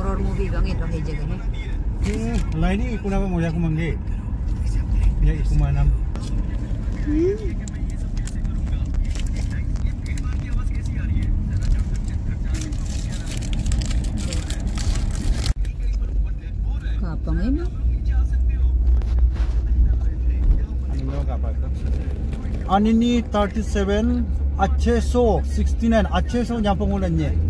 horror movie bang itu hai jaga hai Hmm, lain ni ikut nama mulia aku mangge. Ya ikut mana? kapang ini? Anini 37 Acheso 69 Acheso niya pangulan niya. Euron.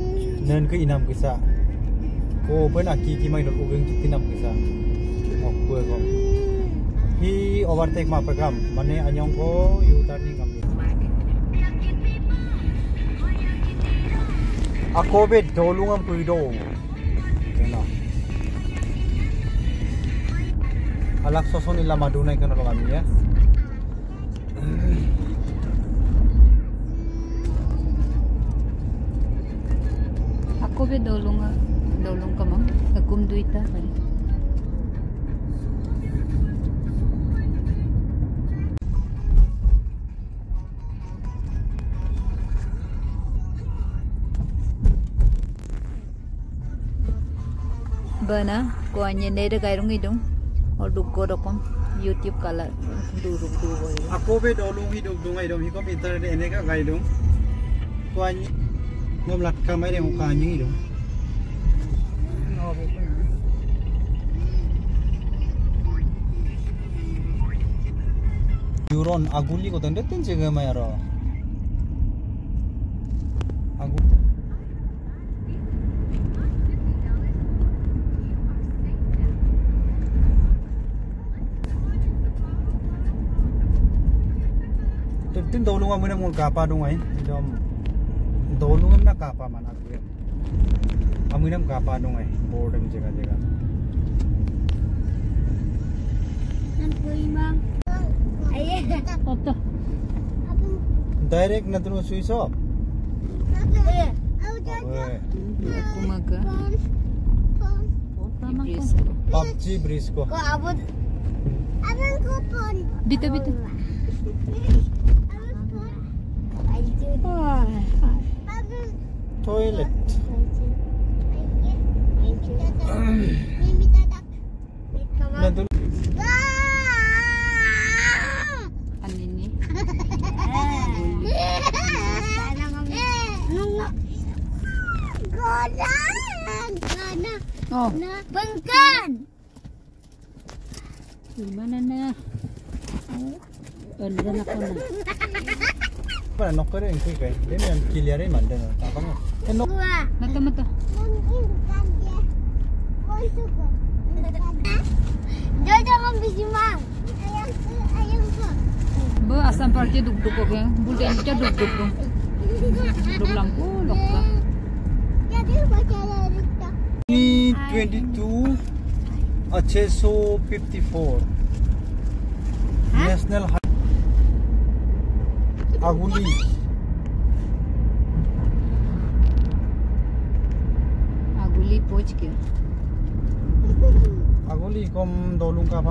Nen ke inam kisa. Ko pen aki ki mai dok ugeng kiki nam kisa. Ok ko ko. Hi overtake ma pagam. Mane anyong ko yu turning kam. Ako bet dolungam puido. Kena. Alak soso nila madunay ka na lo kami ya. về đồ luôn à đồ luôn cơ mong các cung đuôi ta bên bana ko anye ne de gai rungi dong or du ko do kom youtube kala du ru du bo a ko be do lu hi do dong ai do hi ko internet ne ka gai dong ko anye Ngom lat kamay dong kanyi dong. ngobe ko Euron aguli ko tanda tin jaga mayaro. Agu Tin dolungan mo na dong ay. Dolungan na kapa man aku ya. Aminam kapa dong ay. Boredom jaga jaga. Oto. Direct na terus switch off. Oke. Kumaga. Tama Toilet. Nanti Anini. Oh, Bengkan. gimana na? Andun ako na. apa nak kau yang kau kau? Dia yang kiliar ini mana? Apa nak? Nok. Gua. Mata mata. Dia jangan bisi mang. Ayam ayam ke. Ba asam parti duk duk ko kaya. Bulte ang cha duk duk duk. Duk ko lokka. Jadi baca dari tak. Ini 22 Aceso 54 National Aguli Aguli poch kya. Aguli kom dolung ka